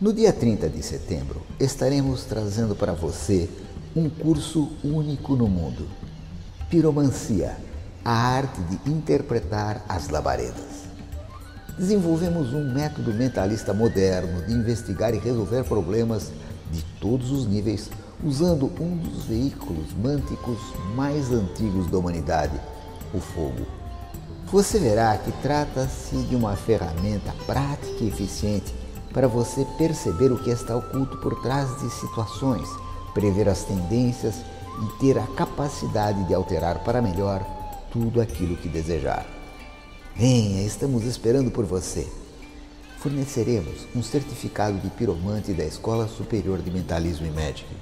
No dia 30 de setembro, estaremos trazendo para você um curso único no mundo: Piromancia a arte de interpretar as labaredas. Desenvolvemos um método mentalista moderno de investigar e resolver problemas de todos os níveis usando um dos veículos mânticos mais antigos da humanidade, o fogo. Você verá que trata-se de uma ferramenta prática e eficiente para você perceber o que está oculto por trás de situações, prever as tendências e ter a capacidade de alterar para melhor tudo aquilo que desejar. Venha, estamos esperando por você. Forneceremos um certificado de piromante da Escola Superior de Mentalismo e Médico